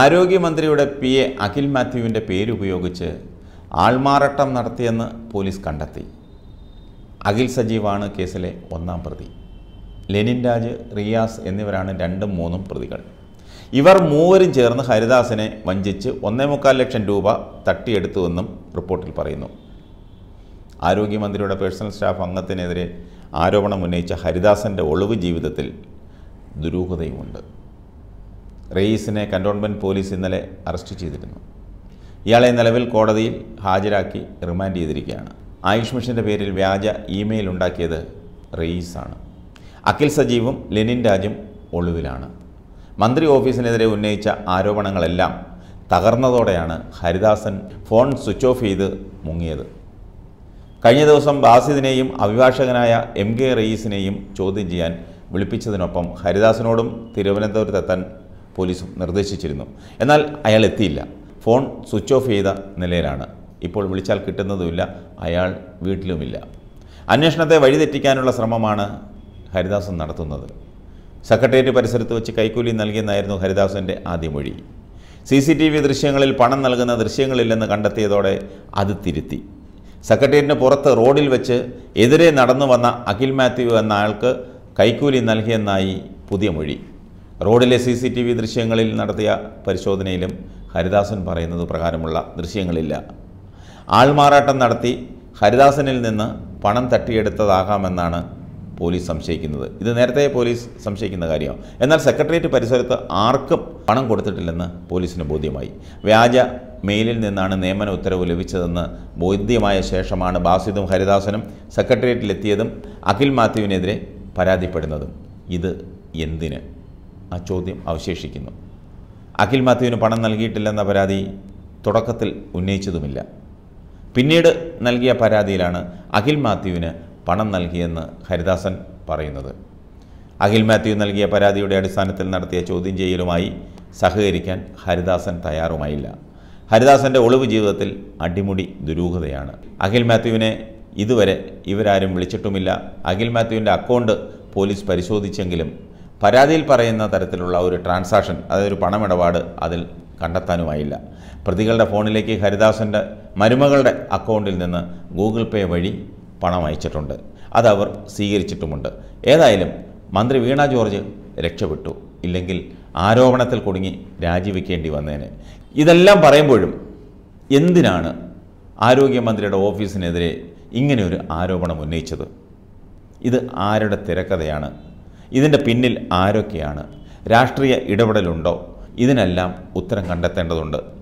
ആരോഗ്യമന്ത്രിയുടെ P A Akhil മാത്യുവിന്റെ പേരുപയോഗിച്ച് ആൾമാറാട്ടം നടത്തിയെന്ന് പോലീസ് കണ്ടെത്തി. അഖിൽ സജീവാണ് കേസിലെ ഒന്നാം പ്രതി. ലെനിൻ രാജ് റിയാസ് എന്നിവരാണ് രണ്ടും മൂന്നും പ്രതികൾ. ഇവർ മൂവരും ചേർന്ന് ഹരിദാസിനെ വഞ്ചിച്ച് ഒന്നേ മുക്കാൽ ലക്ഷം രൂപ തട്ടിയെടുത്തുവെന്നും റിപ്പോർട്ടിൽ പറയുന്നു. ആരോഗ്യമന്ത്രിയുടെ പേഴ്സണൽ സ്റ്റാഫ് അംഗത്തിനെതിരെ ആരോപണം ഉന്നയിച്ച ഹരിദാസന്റെ ഒളിവ് ജീവിതത്തിൽ ദുരൂഹതയുമുണ്ട്. റയീസിനെ കന്റോൺമെന്റ് പോലീസ് ഇന്നലെ അറസ്റ്റ് ചെയ്തിരുന്നു. ഇയാളെ നിലവിൽ കോടതിയിൽ ഹാജരാക്കി റിമാൻഡ് ചെയ്തിരിക്കുകയാണ്. ആയുഷ് മിഷന്റെ പേരിൽ വ്യാജ ഇമെയിൽ ഉണ്ടാക്കിയത് റെയ്സാണ്. അഖിൽ സജീവും ലെനിൻ രാജും ഒളിവിലാണ്. മന്ത്രി ഓഫീസിനെതിരെ ഉന്നയിച്ച ആരോപണങ്ങളെല്ലാം തകർന്നതോടെയാണ് ഹരിദാസൻ ഫോൺ സ്വിച്ച് ഓഫ് ചെയ്ത് മുങ്ങിയത്. കഴിഞ്ഞ ദിവസം ബാസിദിനെയും അഭിഭാഷകനായ എം കെ റയീസിനെയും ചോദ്യം ചെയ്യാൻ വിളിപ്പിച്ചതിനൊപ്പം ഹരിദാസിനോടും തിരുവനന്തപുരത്തെത്താൻ പോലീസ് നിർദ്ദേശിച്ചിരുന്നു. എന്നാൽ അയാൾ എത്തിയില്ല. ഫോൺ സ്വിച്ച് ഓഫ് ചെയ്ത നിലയിലാണ്. ഇപ്പോൾ വിളിച്ചാൽ കിട്ടുന്നതുമില്ല അയാൾ വീട്ടിലുമില്ല. അന്വേഷണത്തെ വഴിതെറ്റിക്കാനുള്ള ശ്രമമാണ് ഹരിദാസൻ നടത്തുന്നത്. സെക്രട്ടേറിയറ്റ് പരിസരത്ത് വെച്ച് കൈക്കൂലി നൽകിയെന്നായിരുന്നു ഹരിദാസന്റെ ആദ്യ മൊഴി. സി സി ടി വി ദൃശ്യങ്ങളിൽ പണം നൽകുന്ന ദൃശ്യങ്ങളില്ലെന്ന് കണ്ടെത്തിയതോടെ അത് തിരുത്തി. സെക്രട്ടേറിയറ്റിന് പുറത്ത് റോഡിൽ വെച്ച് എതിരെ നടന്നു വന്ന അഖിൽ മാത്യു എന്ന ആൾക്ക് കൈക്കൂലി നൽകിയെന്നായി പുതിയ മൊഴി. റോഡിലെ സി സി ടി വി ദൃശ്യങ്ങളിൽ നടത്തിയ പരിശോധനയിലും ഹരിദാസൻ പറയുന്നത് പ്രകാരമുള്ള ദൃശ്യങ്ങളില്ല. ആൾമാറാട്ടം നടത്തി ഹരിദാസനിൽ നിന്ന് പണം തട്ടിയെടുത്തതാകാമെന്നാണ് പോലീസ് സംശയിക്കുന്നത്. ഇത് നേരത്തെ പോലീസ് സംശയിക്കുന്ന കാര്യമാണ്. എന്നാൽ സെക്രട്ടേറിയറ്റ് പരിസരത്ത് ആർക്കും പണം കൊടുത്തിട്ടില്ലെന്ന് പോലീസിന് ബോധ്യമായി. വ്യാജ മെയിലിൽ നിന്നാണ് നിയമന ഉത്തരവ് ലഭിച്ചതെന്ന് ബോധ്യമായ ശേഷമാണ് ബാസിദും ഹരിദാസനും സെക്രട്ടേറിയറ്റിലെത്തിയതും അഖിൽ മാത്യുവിനെതിരെ പരാതിപ്പെടുന്നതും. ഇത് എന്തിന്? ആ ചോദ്യം അവശേഷിക്കുന്നു. അഖിൽ മാത്യുവിന് പണം നൽകിയിട്ടില്ലെന്ന പരാതി തുടക്കത്തിൽ ഉന്നയിച്ചതുമില്ല. പിന്നീട് നൽകിയ പരാതിയിലാണ് അഖിൽ മാത്യുവിന് പണം നൽകിയെന്ന് ഹരിദാസൻ പറയുന്നത്. അഖിൽ മാത്യു നൽകിയ പരാതിയുടെ അടിസ്ഥാനത്തിൽ നടത്തിയ ചോദ്യം ചെയ്യലുമായി സഹകരിക്കാൻ ഹരിദാസൻ തയ്യാറുമായില്ല. ഹരിദാസന്റെ ഒളിവ് ജീവിതത്തിൽ അടിമുടി ദുരൂഹതയാണ്. അഖിൽ മാത്യുവിനെ ഇതുവരെ ഇവരാരും വിളിച്ചിട്ടുമില്ല. അഖിൽ മാത്യുവിന്റെ അക്കൗണ്ട് പോലീസ് പരിശോധിച്ചെങ്കിലും പരാതിയിൽ പറയുന്ന തരത്തിലുള്ള ഒരു ട്രാൻസാക്ഷൻ അതായത് ഒരു പണമിടപാട് അതിൽ കണ്ടെത്താനുമായില്ല. പ്രതികളുടെ ഫോണിലേക്ക് ഹരിദാസന്റെ മരുമകളുടെ അക്കൗണ്ടിൽ നിന്ന് ഗൂഗിൾ പേ വഴി പണം അയച്ചിട്ടുണ്ട്. അതവർ സ്വീകരിച്ചിട്ടുമുണ്ട്. ഏതായാലും മന്ത്രി വീണ ജോർജ് രക്ഷപ്പെട്ടു. ഇല്ലെങ്കിൽ ആരോപണത്തിൽ കുടുങ്ങി രാജിവെക്കേണ്ടി വന്നേനെ. ഇതെല്ലാം പറയുമ്പോഴും എന്തിനാണ് ആരോഗ്യമന്ത്രിയുടെ ഓഫീസിനെതിരെ ഇങ്ങനെയൊരു ആരോപണം ഉന്നയിച്ചത്? ഇത് ആരുടെ തിരക്കഥയാണ്? ഇതിന്റെ പിന്നിൽ ആരൊക്കെയാണ്? രാഷ്ട്രീയ ഇടപെടലുണ്ടോ? ഇതിനെല്ലാം ഉത്തരം കണ്ടെത്തേണ്ടതുണ്ട്.